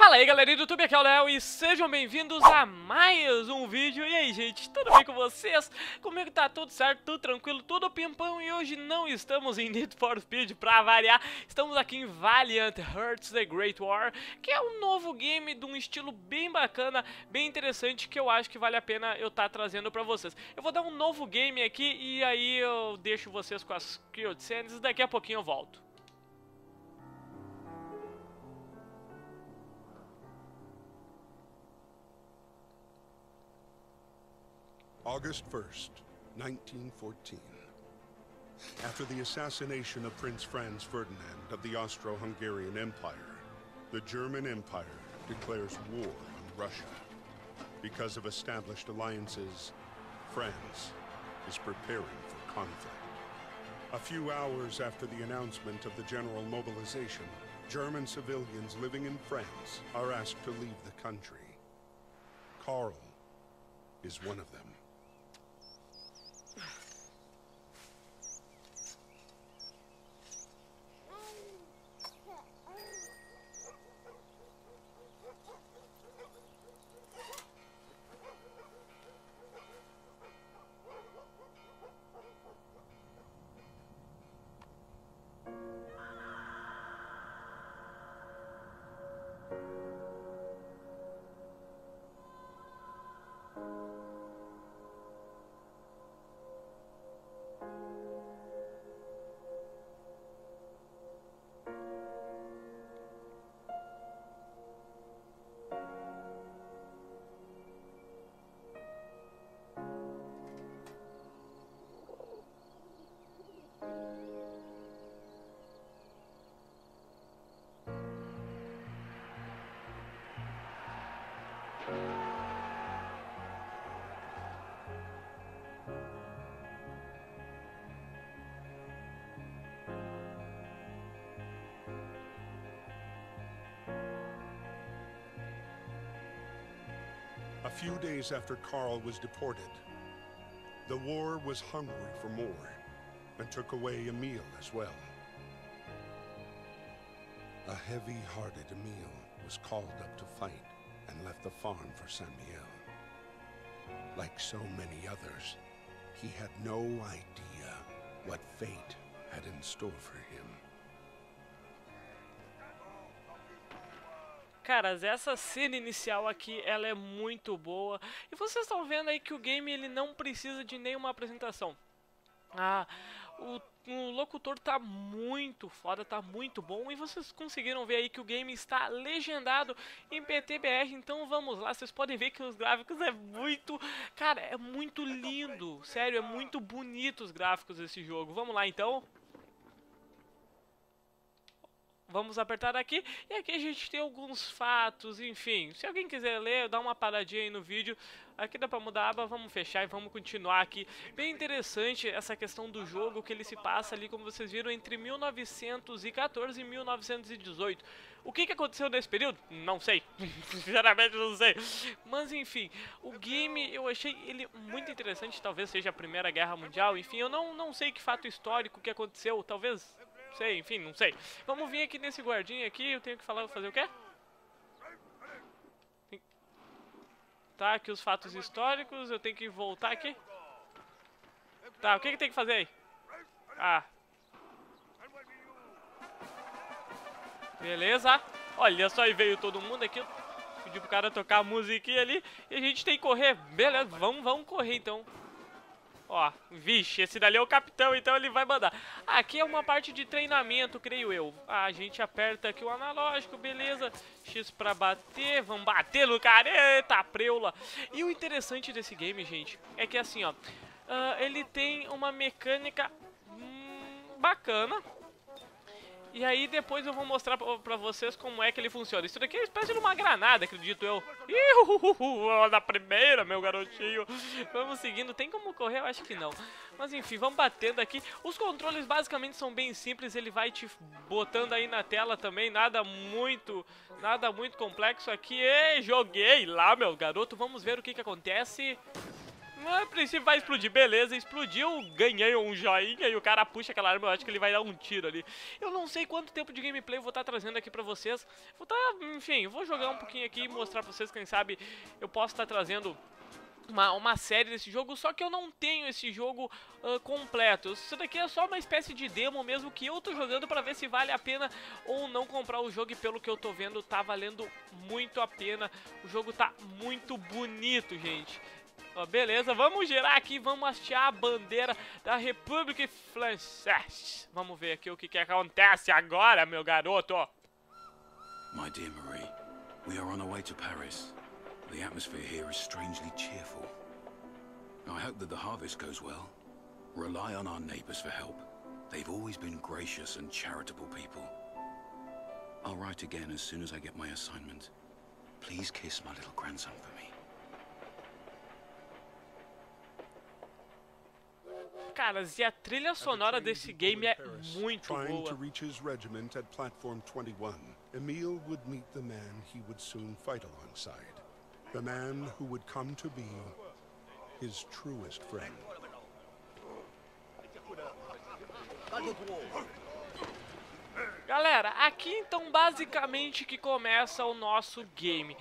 Fala aí galerinha do YouTube, aqui é o Léo e sejam bem-vindos a mais um vídeo. E aí gente, tudo bem com vocês? Comigo tá tudo certo, tudo tranquilo, tudo pimpão E hoje não estamos em Need for Speed pra variar. Estamos aqui em Valiant Hearts The Great War Que é um novo game de um estilo bem bacana, bem interessante Que eu acho que vale a pena eu estar tá trazendo pra vocês. Eu vou dar um novo game aqui e aí eu deixo vocês com as cutscenes E daqui a pouquinho eu volto August 1st, 1914. After the assassination of Prince Franz Ferdinand of the Austro-Hungarian Empire, the German Empire declares war on Russia. Because of established alliances, France is preparing for conflict. A few hours after the announcement of the general mobilization, German civilians living in France are asked to leave the country. Karl is one of them. A few days after Karl was deported, the war was hungry for more and took away Emil as well. A heavy-hearted Emil was called up to fight and left the farm for Samuel. Like so many others, he had no idea what fate had in store for him. Caras, essa cena inicial aqui, ela é muito boa. E vocês estão vendo aí que o game ele não precisa de nenhuma apresentação. Ah, locutor tá muito foda, tá muito bom. E vocês conseguiram ver aí que o game está legendado em PTBR. Então vamos lá, vocês podem ver que os gráficos é muito... Cara, é muito lindo. Sério, é muito bonito os gráficos desse jogo. Vamos lá então. Vamos apertar aqui, e aqui a gente tem alguns fatos, enfim. Se alguém quiser ler, dá uma paradinha aí no vídeo. Aqui dá pra mudar a aba, vamos fechar e vamos continuar aqui. Bem interessante essa questão do jogo, que ele se passa ali, como vocês viram, entre 1914 e 1918. O que, que aconteceu nesse período? Não sei. Sinceramente não sei. Mas enfim, o game eu achei ele muito interessante. Talvez seja a Primeira Guerra Mundial. Enfim, eu não, não sei que fato histórico que aconteceu. Talvez sei, enfim, não sei. Vamos vir aqui nesse guardinha aqui, eu tenho que falar, fazer o quê? Tá, aqui os fatos históricos, eu tenho que voltar aqui. Tá, o que que tem que fazer aí? Ah. Beleza. Olha só, e veio todo mundo aqui. Pedi pro cara tocar a musiquinha ali. E a gente tem que correr. Beleza, vamos, vamos correr então. Ó, vixe, esse dali é o capitão, então ele vai mandar. Aqui é uma parte de treinamento, creio eu. A gente aperta aqui o analógico, beleza. X pra bater, vamos bater no cara. Eita, preula. E o interessante desse game, gente, é que assim, ó. Uh, ele tem uma mecânica hum, bacana. E aí depois eu vou mostrar pra vocês como é que ele funciona. Isso daqui é uma espécie de uma granada, acredito eu. Ih, na primeira, meu garotinho. Vamos seguindo. Tem como correr? Eu acho que não. Mas enfim, vamos batendo aqui. Os controles basicamente são bem simples. Ele vai te botando aí na tela também. Nada muito, nada muito complexo aqui. Ei, joguei lá, meu garoto. Vamos ver o que que acontece. A princípio vai explodir, beleza, explodiu, ganhei um joinha e o cara puxa aquela arma, eu acho que ele vai dar um tiro ali. Eu não sei quanto tempo de gameplay eu vou estar tá trazendo aqui pra vocês. Vou tá, enfim, vou jogar um pouquinho aqui e mostrar pra vocês, quem sabe eu posso estar tá trazendo uma, uma série desse jogo, só que eu não tenho esse jogo uh, completo. Isso daqui é só uma espécie de demo mesmo que eu tô jogando pra ver se vale a pena ou não comprar o jogo e pelo que eu tô vendo tá valendo muito a pena. O jogo tá muito bonito, gente. Ó, beleza, vamos girar aqui, vamos hastear a bandeira da República Francesa. Vamos ver aqui o que, que acontece agora, meu garoto. My dear Marie, we are on our way to Paris. The atmosphere here is strangely cheerful. I hope that the harvest goes well. Rely on our neighbors for help. They've always been gracious and charitable people. I'll write again as soon as I get my assignment. Please kiss my little grandson for me. Caras, e a trilha sonora desse game é muito boa. to reach his regiment at platform 21, Emil would meet the man he would soon fight alongside. The man who would come to be his truest friend. Galera, aqui então basicamente que começa o nosso game.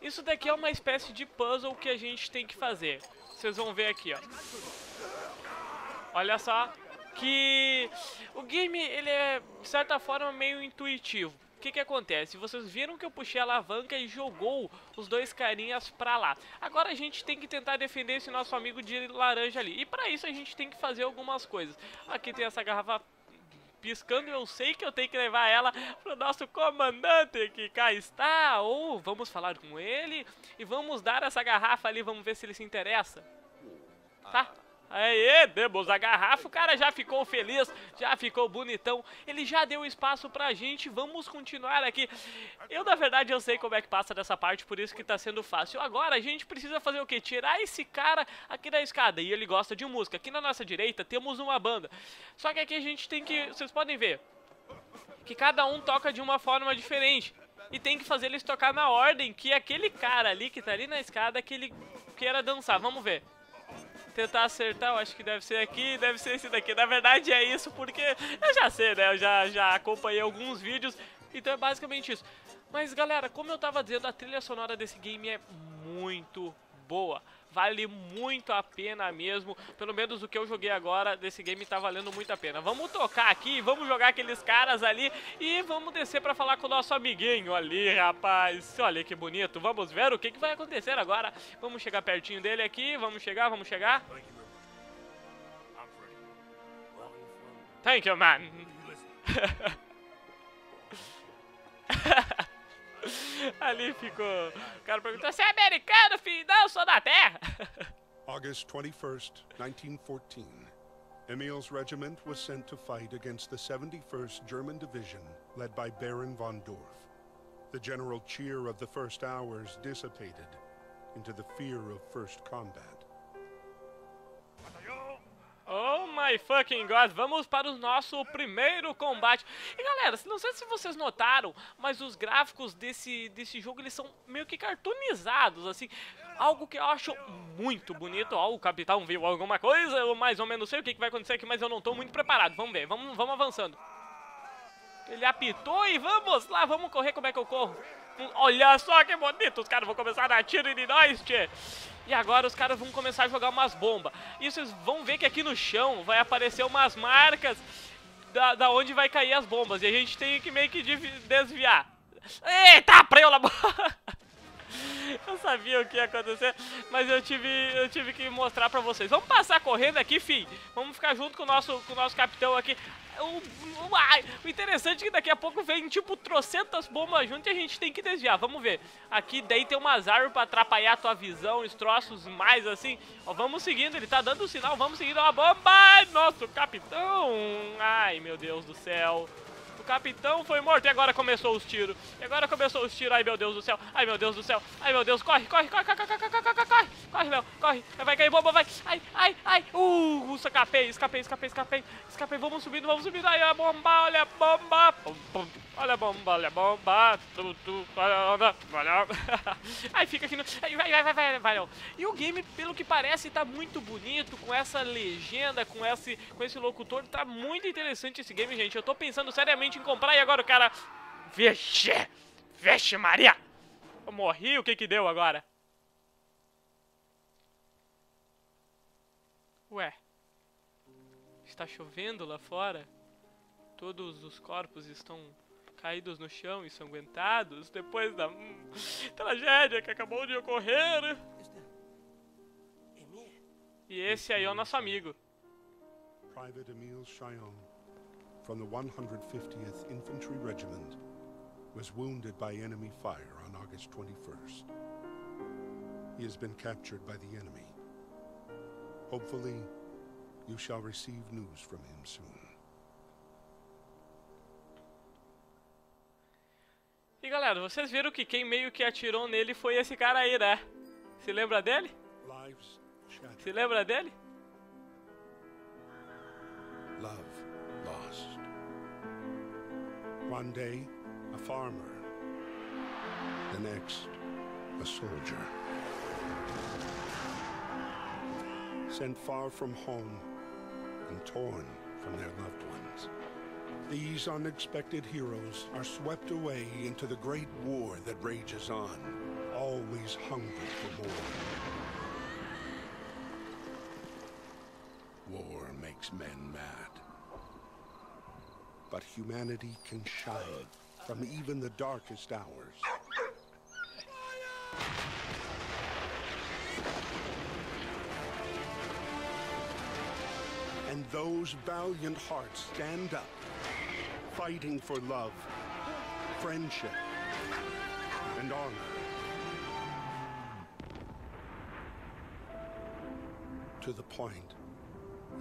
Isso daqui é uma espécie de puzzle que a gente tem que fazer. Vocês vão ver aqui, ó. Olha só que o game ele é de certa forma meio intuitivo que que acontece? Vocês viram que eu puxei a alavanca e jogou os dois carinhas pra lá. Agora a gente tem que tentar defender esse nosso amigo de laranja ali. E pra isso a gente tem que fazer algumas coisas. Aqui tem essa garrafa piscando, eu sei que eu tenho que levar ela pro nosso comandante que cá está. Ou vamos falar com ele e vamos dar essa garrafa ali, vamos ver se ele se interessa. Tá? Aê, demos a garrafa, o cara já ficou feliz, já ficou bonitão. Ele já deu espaço pra gente, vamos continuar aqui. Eu, na verdade, eu sei como é que passa dessa parte, por isso que tá sendo fácil. Agora, a gente precisa fazer o quê? Tirar esse cara aqui da escada. E ele gosta de música. Aqui na nossa direita temos uma banda. Só que aqui a gente tem que... Vocês podem ver que cada um toca de uma forma diferente. E tem que fazer eles tocar na ordem que aquele cara ali, que tá ali na escada, que ele queira dançar. Vamos ver tentar acertar, eu acho que deve ser aqui, deve ser esse daqui. Na verdade é isso porque eu já sei, né? Eu já, já acompanhei alguns vídeos, então é basicamente isso. Mas galera, como eu tava dizendo, a trilha sonora desse game é muito boa. Vale muito a pena mesmo. Pelo menos o que eu joguei agora desse game tá valendo muito a pena. Vamos tocar aqui, vamos jogar aqueles caras ali e vamos descer pra falar com o nosso amiguinho ali, rapaz. Olha que bonito. Vamos ver o que, que vai acontecer agora. Vamos chegar pertinho dele aqui. Vamos chegar, vamos chegar. Thank you, man. Ali ficou. O cara perguntou: Você é americano, filho? Não, sou da terra. August 21st, 1914. Emil's regiment was sent to fight against the 71st German Division, led by Baron von Dorf. The general cheer of the first hours dissipated into the fear of first combat. My fucking god, vamos para o nosso primeiro combate. E galera, não sei se vocês notaram, mas os gráficos desse, desse jogo eles são meio que cartoonizados, assim. Algo que eu acho muito bonito. Ó, o capitão viu alguma coisa, eu mais ou menos sei o que, que vai acontecer aqui, mas eu não estou muito preparado. Vamos ver, vamos, vamos avançando. Ele apitou e vamos lá, vamos correr como é que eu corro. Olha só que bonito, os caras vão começar a dar tiro em nós, tchê. E agora os caras vão começar a jogar umas bombas. E vocês vão ver que aqui no chão vai aparecer umas marcas da, da onde vai cair as bombas. E a gente tem que meio que desviar. Eita, preula! Eu sabia o que ia acontecer, mas eu tive, eu tive que mostrar pra vocês. Vamos passar correndo aqui, fi. Vamos ficar junto com o nosso, com o nosso capitão aqui. O, o, o, interessante é que daqui a pouco vem, tipo, trocentas bombas junto e a gente tem que desviar. Vamos ver. Aqui, daí tem umas árvores pra atrapalhar a tua visão, os troços mais assim. Ó, vamos seguindo, ele tá dando o sinal, vamos seguindo. Ó, bomba! Nosso capitão! Ai, meu Deus do céu. O capitão foi morto e agora começou os tiros. E agora começou os tiros. Ai, meu Deus do céu. Ai, meu Deus do céu. Ai, meu Deus. Corre, corre, corre, corre, corre, corre, corre, corre. Corre, corre, corre. Vai cair bomba, vai. Ai, ai, ai. Uh, escapei, escapei, escapei, escapei. Escapei, vamos subindo, vamos subindo. Ai, a bomba, olha a bomba. Olha a bomba, olha a bomba, tu, tu, olha, olha. Aí fica aqui no... Vai, vai, vai, vai, vai, E o game, pelo que parece, tá muito bonito, com essa legenda, com esse, com esse locutor, tá muito interessante esse game, gente. Eu tô pensando seriamente em comprar e agora o cara... Vixe, vixe Maria. Eu morri, o que que deu agora? Ué, está chovendo lá fora? Todos os corpos estão caídos no chão, ensanguentados, depois da hum, tragédia que acabou de ocorrer. E esse aí é o nosso amigo. Private Emile Chaillon, from the 150th Infantry Regiment, was wounded by enemy fire on August 21st. He has been captured by the enemy. Hopefully, you shall receive news from him soon. E galera, vocês viram que quem meio que atirou nele foi esse cara aí, né? Se lembra dele? Se lembra dele? Love lost. One day, a farmer. The next, a soldier. Sent far from home and torn from their loved ones. These unexpected heroes are swept away into the great war that rages on, always hungry for more. War makes men mad. But humanity can shine from even the darkest hours. And those valiant hearts stand up fighting for love, friendship, and honor. To the point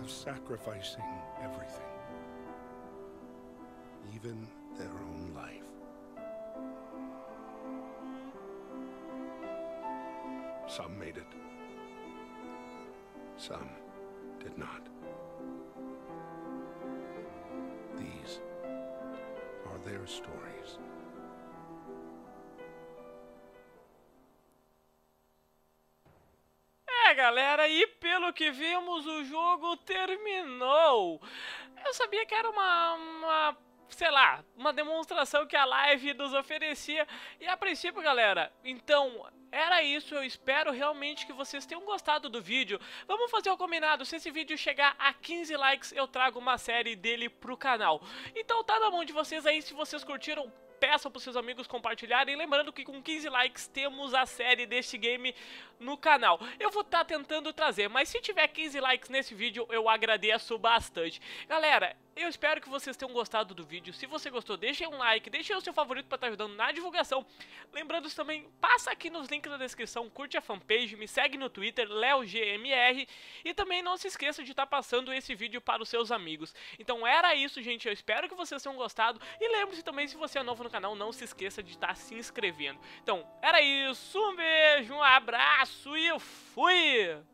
of sacrificing everything, even their own life. Some made it. Some did not. Their stories. É, galera, e pelo que vimos, o jogo terminou. Eu sabia que era uma, uma sei lá, uma demonstração que a live nos oferecia. E a princípio, galera, então era isso, eu espero realmente que vocês tenham gostado do vídeo. Vamos fazer o combinado, se esse vídeo chegar a 15 likes, eu trago uma série dele pro canal. Então tá na mão de vocês aí, se vocês curtiram, peçam para seus amigos compartilharem. Lembrando que com 15 likes temos a série deste game no canal. Eu vou estar tá tentando trazer, mas se tiver 15 likes nesse vídeo, eu agradeço bastante. Galera, eu espero que vocês tenham gostado do vídeo. Se você gostou, deixe um like, deixe o seu favorito para estar tá ajudando na divulgação. Lembrando também, passa aqui nos links da descrição, curte a fanpage, me segue no Twitter, LeoGMR. E também não se esqueça de estar tá passando esse vídeo para os seus amigos. Então era isso, gente. Eu espero que vocês tenham gostado. E lembre-se também, se você é novo no canal, não se esqueça de estar tá se inscrevendo. Então, era isso. Um beijo, um abraço e fui!